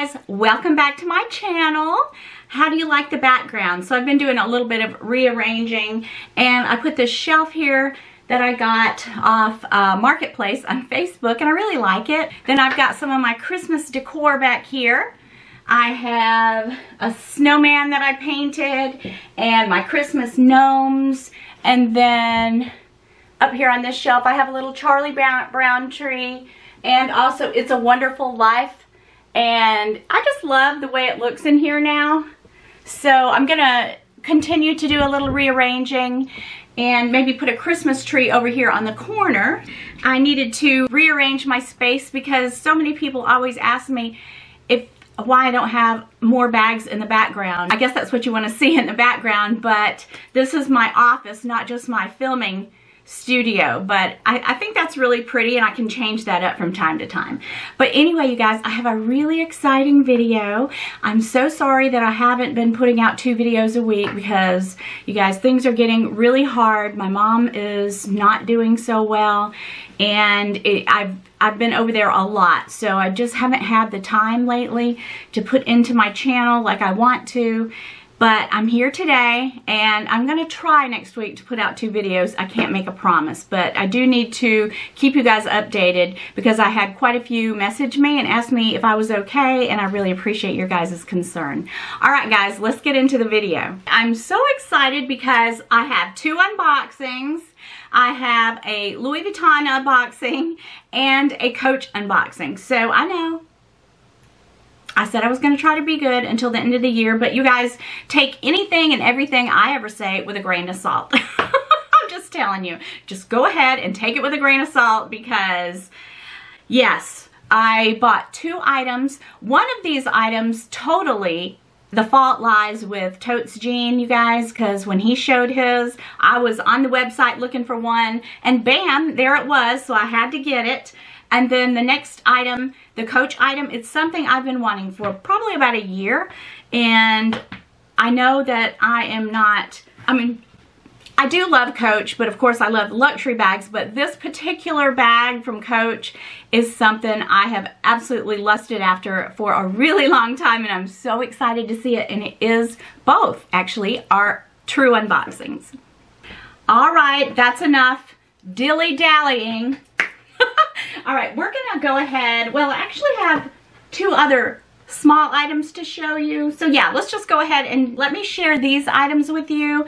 guys, welcome back to my channel. How do you like the background? So I've been doing a little bit of rearranging and I put this shelf here that I got off uh, Marketplace on Facebook and I really like it. Then I've got some of my Christmas decor back here. I have a snowman that I painted and my Christmas gnomes and then up here on this shelf I have a little Charlie Brown, Brown tree and also It's a Wonderful Life and I just love the way it looks in here now. So I'm gonna continue to do a little rearranging and maybe put a Christmas tree over here on the corner. I needed to rearrange my space because so many people always ask me if why I don't have more bags in the background. I guess that's what you want to see in the background, but this is my office, not just my filming studio but I, I, think that's really pretty and I can change that up from time to time. But anyway you guys I have a really exciting video. I'm so sorry that I haven't been putting out two videos a week because you guys things are getting really hard. My mom is not doing so well and it, I've I've been over there a lot. So I just haven't had the time lately to put into my channel like I want to but I'm here today and I'm to try next week to put out two videos. I can't make a promise, but I do need to keep you guys updated because I had quite a few message me and ask me if I was okay and I really appreciate your guys' concern. Alright guys, let's get into the video. I'm so excited because I have two unboxings. I have a Louis Vuitton unboxing and a Coach unboxing. So I know I said I was going to try to be good until the end of the year, but you guys take anything and everything I ever say with a grain of salt. I'm just telling you. Just go ahead and take it with a grain of salt because, yes, I bought two items. One of these items totally the fault lies with Totes Gene, you guys, because when he showed his, I was on the website looking for one, and bam, there it was, so I had to get it. And then the next item, the Coach item, it's something I've been wanting for probably about a year. And I know that I am not, I mean, I do love Coach, but of course I love luxury bags, but this particular bag from Coach is something I have absolutely lusted after for a really long time, and I'm so excited to see it, and it is both, actually, are true unboxings. All right, that's enough dilly-dallying. All right, we're gonna go ahead. Well, I actually have two other small items to show you. So yeah, let's just go ahead and let me share these items with you.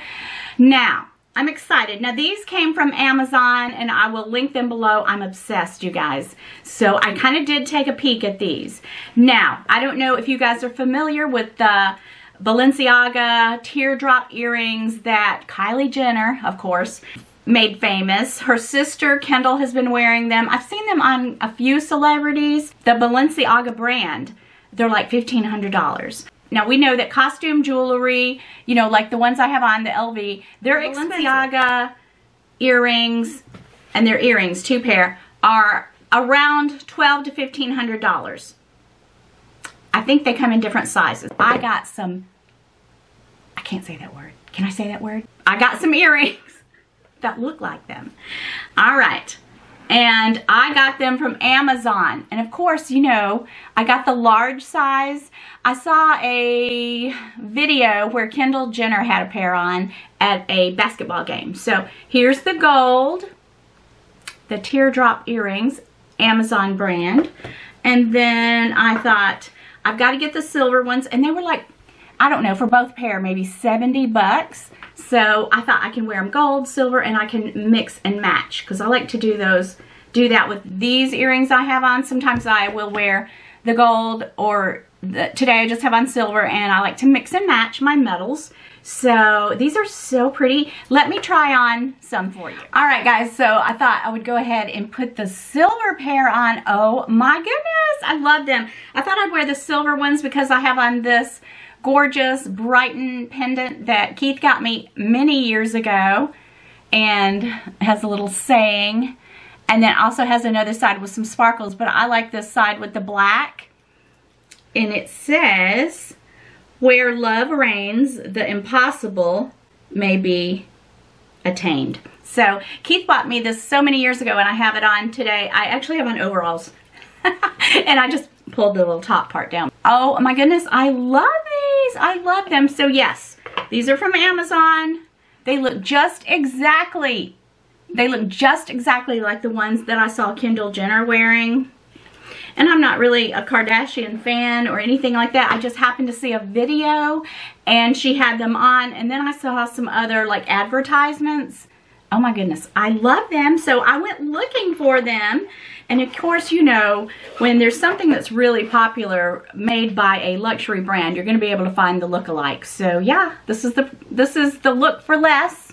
Now, I'm excited. Now these came from Amazon and I will link them below. I'm obsessed, you guys. So I kind of did take a peek at these. Now, I don't know if you guys are familiar with the Balenciaga teardrop earrings that Kylie Jenner, of course, made famous. Her sister, Kendall, has been wearing them. I've seen them on a few celebrities. The Balenciaga brand, they're like $1,500. Now we know that costume jewelry, you know, like the ones I have on, the LV, they're Balenciaga earrings, and their earrings, two pair, are around twelve to $1,500. I think they come in different sizes. I got some, I can't say that word. Can I say that word? I got some earrings that look like them. All right. And I got them from Amazon. And of course, you know, I got the large size. I saw a video where Kendall Jenner had a pair on at a basketball game. So here's the gold, the teardrop earrings, Amazon brand. And then I thought, I've got to get the silver ones. And they were like, I don't know, for both pair, maybe 70 bucks. So I thought I can wear them gold, silver, and I can mix and match because I like to do those, do that with these earrings I have on. Sometimes I will wear the gold or the, today I just have on silver and I like to mix and match my metals. So these are so pretty. Let me try on some for you. All right, guys, so I thought I would go ahead and put the silver pair on. Oh my goodness, I love them. I thought I'd wear the silver ones because I have on this gorgeous Brighton pendant that Keith got me many years ago and has a little saying and then also has another side with some sparkles but I like this side with the black. And it says where love reigns the impossible may be attained. So Keith bought me this so many years ago and I have it on today. I actually have on overalls. And I just pulled the little top part down Oh my goodness, I love these. I love them. So yes, these are from Amazon. They look just exactly, they look just exactly like the ones that I saw Kendall Jenner wearing. And I'm not really a Kardashian fan or anything like that. I just happened to see a video and she had them on. And then I saw some other like advertisements. Oh my goodness, I love them. So I went looking for them. And of course, you know, when there's something that's really popular made by a luxury brand, you're going to be able to find the look-alike. So yeah, this is the this is the look for less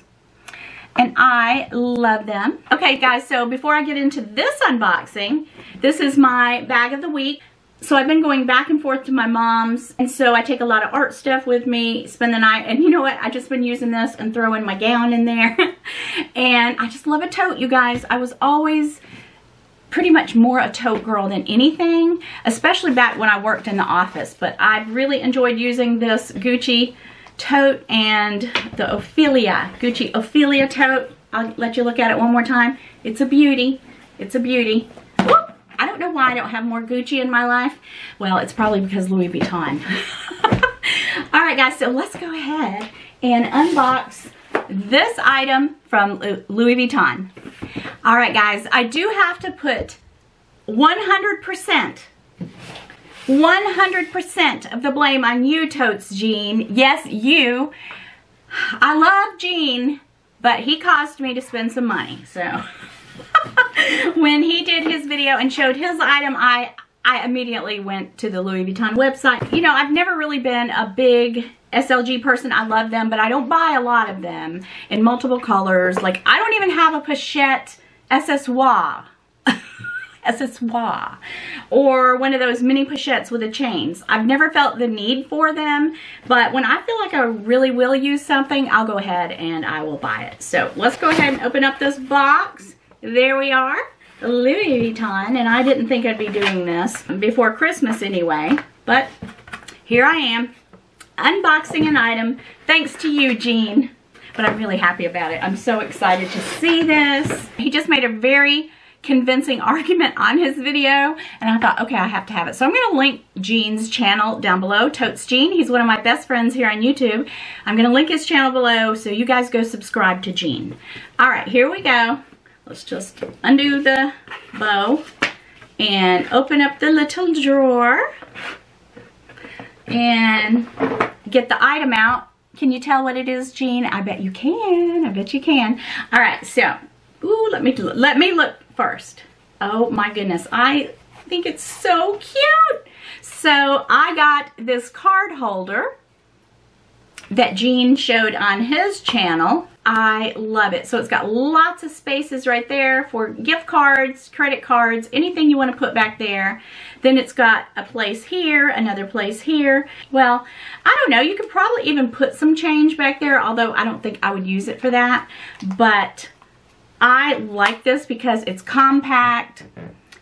and I love them. Okay guys, so before I get into this unboxing, this is my bag of the week. So I've been going back and forth to my mom's and so I take a lot of art stuff with me, spend the night, and you know what, I just been using this and throwing my gown in there. and I just love a tote, you guys. I was always pretty much more a tote girl than anything, especially back when I worked in the office. But I've really enjoyed using this Gucci tote and the Ophelia, Gucci Ophelia tote. I'll let you look at it one more time. It's a beauty. It's a beauty. I don't know why I don't have more Gucci in my life. Well, it's probably because Louis Vuitton. All right, guys, so let's go ahead and unbox this item from Louis Vuitton. All right, guys, I do have to put 100% 100% of the blame on you, Totes Gene. Yes, you. I love Gene, but he caused me to spend some money. So when he did his video and showed his item, I I immediately went to the Louis Vuitton website. You know, I've never really been a big SLG person. I love them, but I don't buy a lot of them in multiple colors. Like, I don't even have a Pochette SSY. accessoire or one of those mini pochettes with the chains. I've never felt the need for them, but when I feel like I really will use something, I'll go ahead and I will buy it. So let's go ahead and open up this box. There we are. Louis Vuitton, and I didn't think I'd be doing this before Christmas anyway, but here I am, unboxing an item, thanks to you, Gene. But I'm really happy about it. I'm so excited to see this. He just made a very convincing argument on his video and I thought okay I have to have it so I'm gonna link Gene's channel down below Totes Gene he's one of my best friends here on YouTube I'm gonna link his channel below so you guys go subscribe to Gene alright here we go let's just undo the bow and open up the little drawer and get the item out can you tell what it is Gene I bet you can I bet you can alright so ooh let me let me look first. Oh my goodness, I think it's so cute. So I got this card holder that Gene showed on his channel. I love it. So it's got lots of spaces right there for gift cards, credit cards, anything you want to put back there. Then it's got a place here, another place here. Well, I don't know. You could probably even put some change back there, although I don't think I would use it for that. But I like this because it's compact,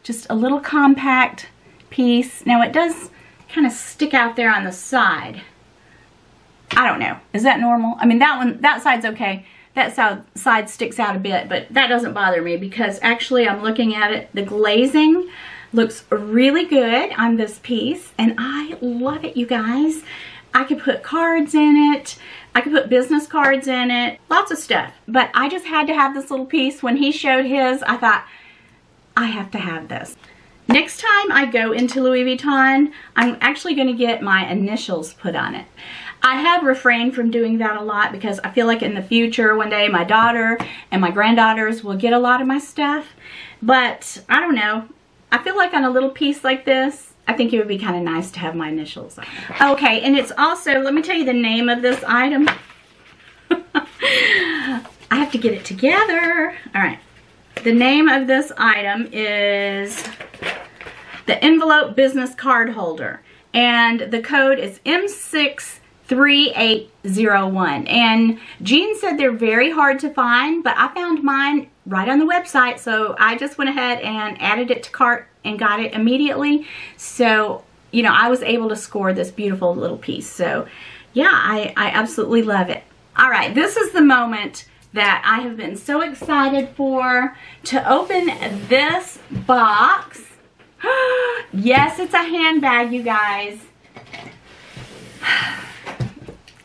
just a little compact piece. Now it does kind of stick out there on the side. I don't know. Is that normal? I mean, that one, that side's okay. That side, sticks out a bit, but that doesn't bother me because actually I'm looking at it. The glazing looks really good on this piece and I love it, you guys. I could put cards in it. I could put business cards in it, lots of stuff. But I just had to have this little piece. When he showed his, I thought, I have to have this. Next time I go into Louis Vuitton, I'm actually going to get my initials put on it. I have refrained from doing that a lot because I feel like in the future, one day, my daughter and my granddaughters will get a lot of my stuff. But I don't know. I feel like on a little piece like this, I think it would be kind of nice to have my initials Okay, and it's also, let me tell you the name of this item. I have to get it together. All right. The name of this item is the Envelope Business Card Holder. And the code is M6 3801. And Gene said they're very hard to find, but I found mine right on the website. So I just went ahead and added it to cart and got it immediately. So, you know, I was able to score this beautiful little piece. So yeah, I, I absolutely love it. All right, this is the moment that I have been so excited for to open this box. yes, it's a handbag, you guys.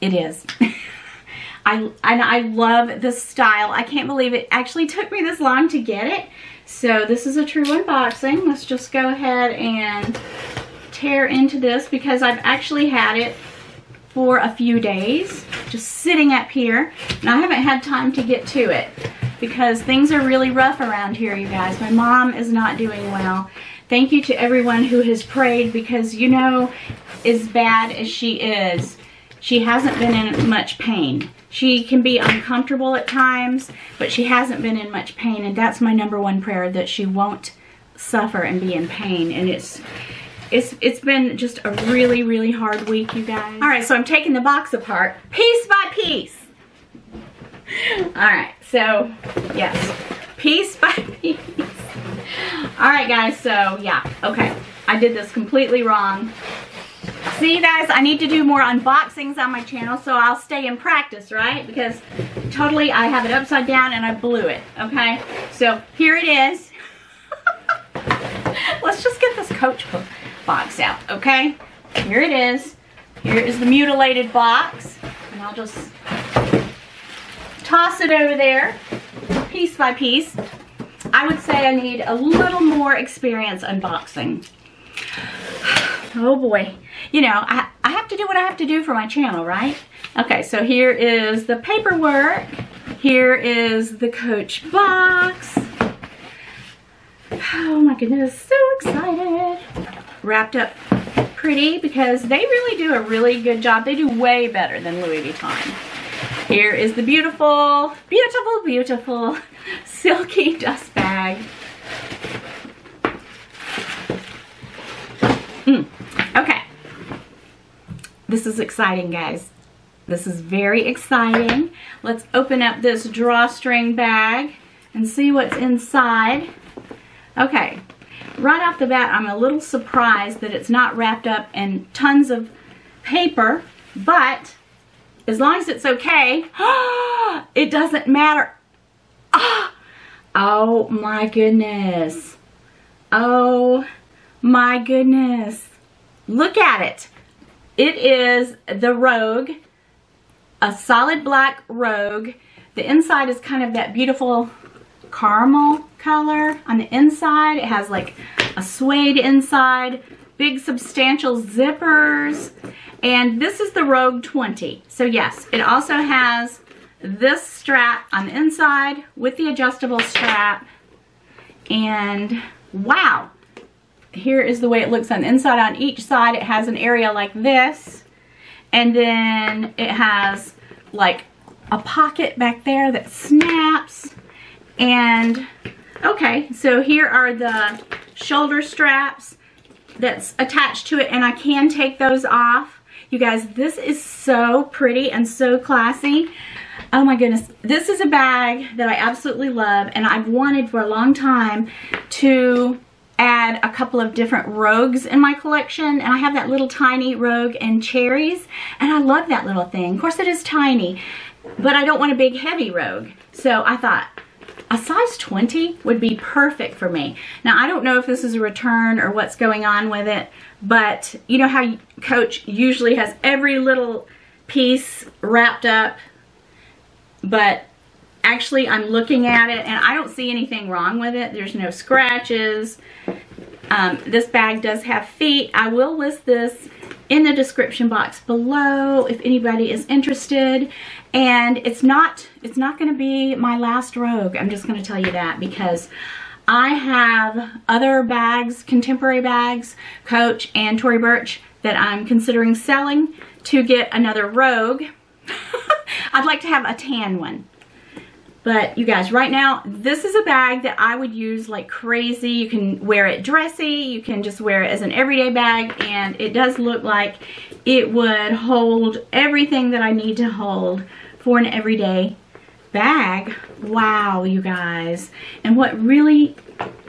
It is. I, and I love this style. I can't believe it actually took me this long to get it. So this is a true unboxing. Let's just go ahead and tear into this because I've actually had it for a few days, just sitting up here. And I haven't had time to get to it because things are really rough around here, you guys. My mom is not doing well. Thank you to everyone who has prayed because you know, as bad as she is, she hasn't been in much pain. She can be uncomfortable at times, but she hasn't been in much pain, and that's my number one prayer, that she won't suffer and be in pain. And it's it's it's been just a really, really hard week, you guys. All right, so I'm taking the box apart piece by piece. All right, so yes, piece by piece. All right, guys, so yeah, okay. I did this completely wrong. See, you guys, I need to do more unboxings on my channel, so I'll stay in practice, right? Because totally I have it upside down and I blew it, okay? So here it is. Let's just get this Coach box out, okay? Here it is. Here is the mutilated box. And I'll just toss it over there, piece by piece. I would say I need a little more experience unboxing. Oh boy you know, I, I have to do what I have to do for my channel, right? Okay, so here is the paperwork. Here is the Coach box. Oh my goodness, so excited. Wrapped up pretty because they really do a really good job. They do way better than Louis Vuitton. Here is the beautiful, beautiful, beautiful silky dust bag. Mm. Okay, this is exciting, guys. This is very exciting. Let's open up this drawstring bag and see what's inside. Okay, right off the bat, I'm a little surprised that it's not wrapped up in tons of paper, but as long as it's okay, it doesn't matter. Oh my goodness. Oh my goodness. Look at it. It is the Rogue, a solid black Rogue. The inside is kind of that beautiful caramel color on the inside. It has like a suede inside, big substantial zippers, and this is the Rogue 20. So yes, it also has this strap on the inside with the adjustable strap, and wow, here is the way it looks on the inside. On each side, it has an area like this. And then it has like a pocket back there that snaps. And okay, so here are the shoulder straps that's attached to it. And I can take those off. You guys, this is so pretty and so classy. Oh my goodness. This is a bag that I absolutely love and I've wanted for a long time to add a couple of different rogues in my collection and I have that little tiny rogue and cherries and I love that little thing. Of course it is tiny, but I don't want a big heavy rogue. So I thought a size 20 would be perfect for me. Now I don't know if this is a return or what's going on with it, but you know how Coach usually has every little piece wrapped up, but actually I'm looking at it and I don't see anything wrong with it. There's no scratches. Um, this bag does have feet. I will list this in the description box below if anybody is interested. And it's not, it's not going to be my last Rogue. I'm just going to tell you that because I have other bags, contemporary bags, Coach and Tory Burch that I'm considering selling to get another Rogue. I'd like to have a tan one. But you guys, right now, this is a bag that I would use like crazy. You can wear it dressy. You can just wear it as an everyday bag. And it does look like it would hold everything that I need to hold for an everyday bag. Wow, you guys. And what really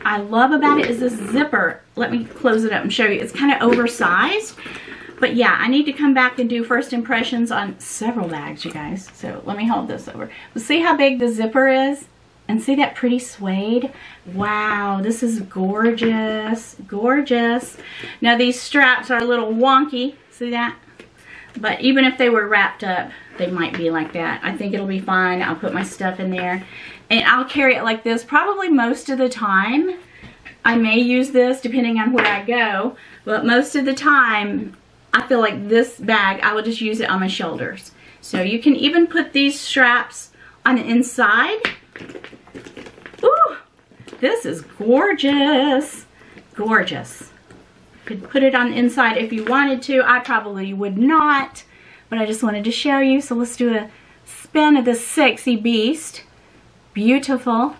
I love about it is this zipper. Let me close it up and show you. It's kind of oversized. But yeah, I need to come back and do first impressions on several bags, you guys. So let me hold this over. see how big the zipper is? And see that pretty suede? Wow, this is gorgeous, gorgeous. Now these straps are a little wonky. See that? But even if they were wrapped up, they might be like that. I think it'll be fine. I'll put my stuff in there. And I'll carry it like this probably most of the time. I may use this depending on where I go. But most of the time, I feel like this bag, I will just use it on my shoulders. So you can even put these straps on the inside. Ooh, this is gorgeous. Gorgeous. You could put it on the inside if you wanted to. I probably would not, but I just wanted to show you. So let's do a spin of this sexy beast. Beautiful.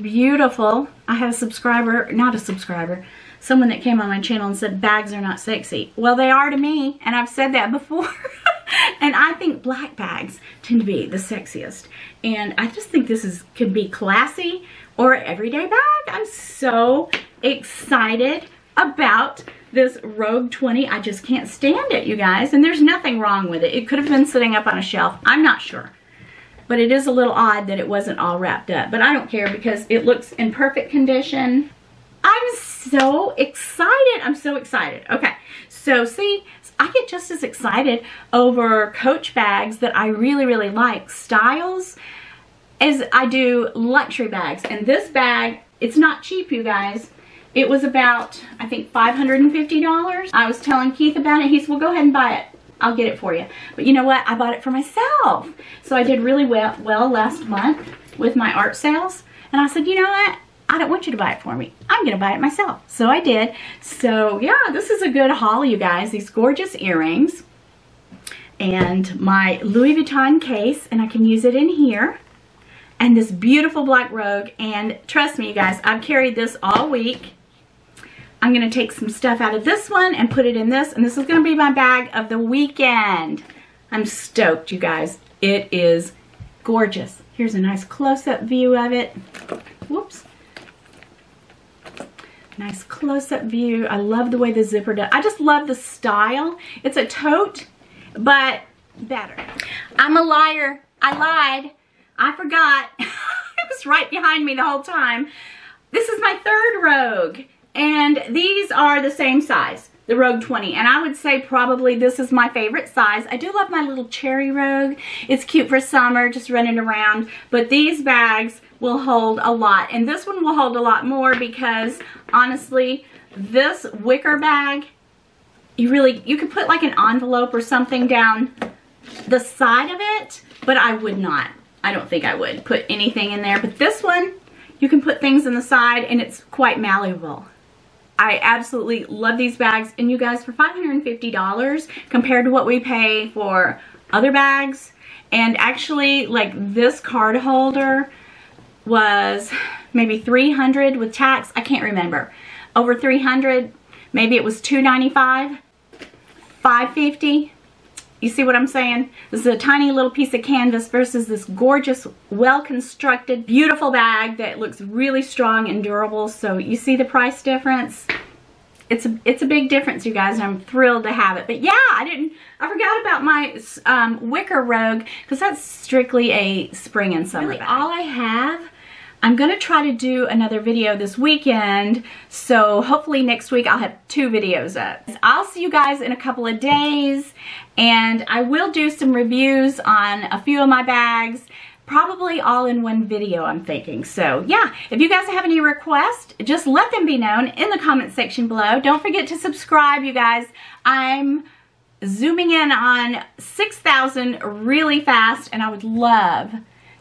Beautiful. I have a subscriber, not a subscriber, someone that came on my channel and said bags are not sexy. Well, they are to me, and I've said that before. and I think black bags tend to be the sexiest. And I just think this is could be classy or everyday bag. I'm so excited about this Rogue 20. I just can't stand it, you guys. And there's nothing wrong with it. It could have been sitting up on a shelf. I'm not sure. But it is a little odd that it wasn't all wrapped up. But I don't care because it looks in perfect condition. I'm so excited. I'm so excited. Okay, so see, I get just as excited over Coach bags that I really, really like, styles, as I do luxury bags. And this bag, it's not cheap, you guys. It was about, I think, $550. I was telling Keith about it. He said, well, go ahead and buy it. I'll get it for you. But you know what? I bought it for myself. So I did really well, well last month with my art sales. And I said, you know what? I don't want you to buy it for me. I'm going to buy it myself. So I did. So yeah, this is a good haul, you guys. These gorgeous earrings. And my Louis Vuitton case. And I can use it in here. And this beautiful black Rogue. And trust me, you guys, I've carried this all week. I'm going to take some stuff out of this one and put it in this. And this is going to be my bag of the weekend. I'm stoked, you guys. It is gorgeous. Here's a nice close-up view of it. Whoops. Nice close-up view. I love the way the zipper does. I just love the style. It's a tote, but better. I'm a liar. I lied. I forgot. it was right behind me the whole time. This is my third Rogue. And these are the same size, the Rogue 20. And I would say probably this is my favorite size. I do love my little cherry Rogue. It's cute for summer, just running around. But these bags will hold a lot. And this one will hold a lot more because, honestly, this wicker bag, you really, you could put like an envelope or something down the side of it, but I would not. I don't think I would put anything in there. But this one, you can put things in the side and it's quite malleable. I absolutely love these bags. And you guys, for $550 compared to what we pay for other bags, and actually like this card holder was maybe 300 with tax. I can't remember. Over 300, maybe it was 295, 550. You see what I'm saying? This is a tiny little piece of canvas versus this gorgeous, well-constructed, beautiful bag that looks really strong and durable. So you see the price difference? It's a, it's a big difference, you guys, and I'm thrilled to have it. But yeah, I didn't, I forgot about my um, Wicker Rogue because that's strictly a spring and summer really, bag. all I have I'm to try to do another video this weekend, so hopefully next week I'll have two videos up. I'll see you guys in a couple of days, and I will do some reviews on a few of my bags, probably all in one video I'm thinking. So yeah, if you guys have any requests, just let them be known in the comment section below. Don't forget to subscribe, you guys. I'm zooming in on 6,000 really fast, and I would love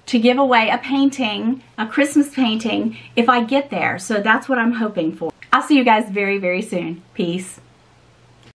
to give away a painting, a Christmas painting, if I get there. So that's what I'm hoping for. I'll see you guys very, very soon. Peace.